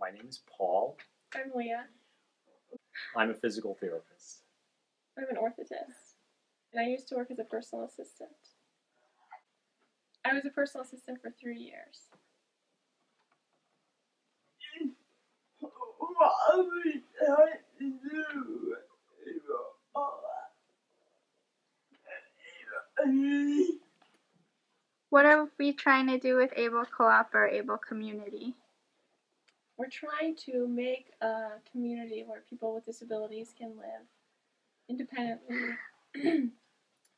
My name is Paul. I'm Leah. I'm a physical therapist. I'm an orthotist. And I used to work as a personal assistant. I was a personal assistant for three years. What are we trying to do with Able Co-op or Able Community? We're trying to make a community where people with disabilities can live independently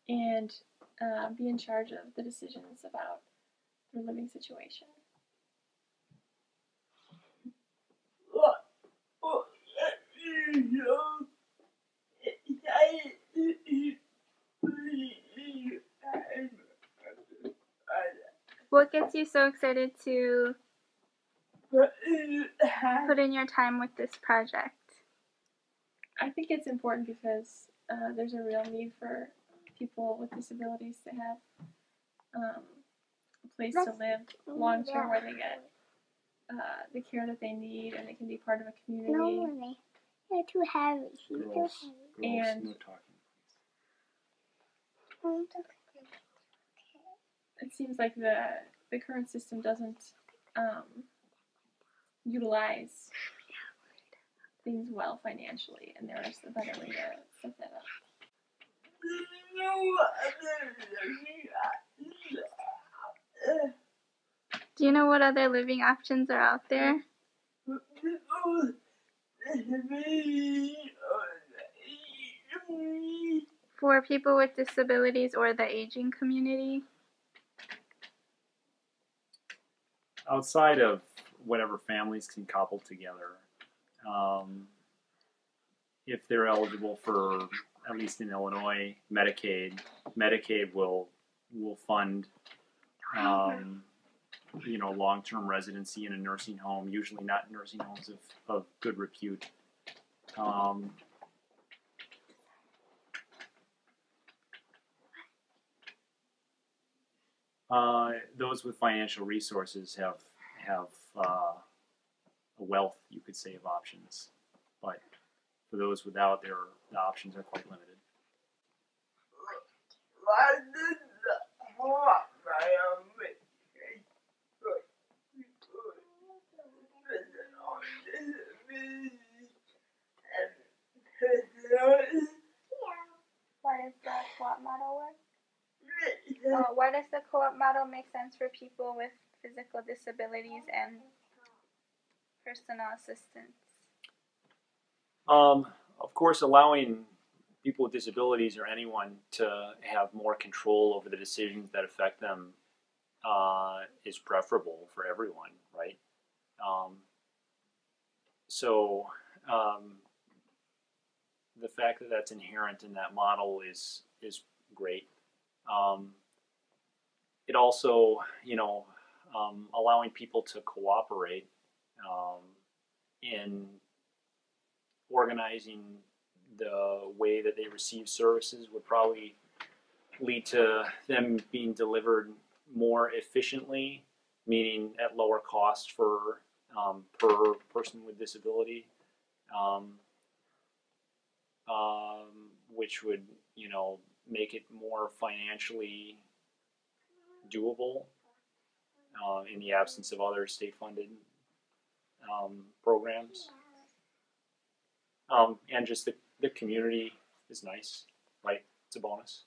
and uh, be in charge of the decisions about their living situation. What gets you so excited to put in your time with this project? I think it's important because uh, there's a real need for people with disabilities to have um, a place to live long term where they get uh, the care that they need and they can be part of a community. No, Renee. You're too heavy. You're too heavy. girls, And- no talking. It's okay. It seems like the the current system doesn't um, utilize things well financially, and there is a better way to set that up. Do you know what other living options are out there? For people with disabilities or the aging community? Outside of whatever families can cobble together, um, if they're eligible for, at least in Illinois, Medicaid, Medicaid will will fund, um, you know, long-term residency in a nursing home. Usually not nursing homes of, of good repute. Um, Uh, those with financial resources have have uh, a wealth, you could say, of options. But for those without, their the options are quite limited. Why does the co-op model work? Uh, why does the co-op model make sense for people with physical disabilities and personal assistance? Um, of course, allowing people with disabilities or anyone to have more control over the decisions that affect them uh, is preferable for everyone, right? Um, so um, the fact that that's inherent in that model is is great. Um, it also, you know, um, allowing people to cooperate um, in organizing the way that they receive services would probably lead to them being delivered more efficiently, meaning at lower cost for um, per person with disability, um, um, which would you know make it more financially doable uh, in the absence of other state-funded um, programs. Um, and just the, the community is nice, right? It's a bonus.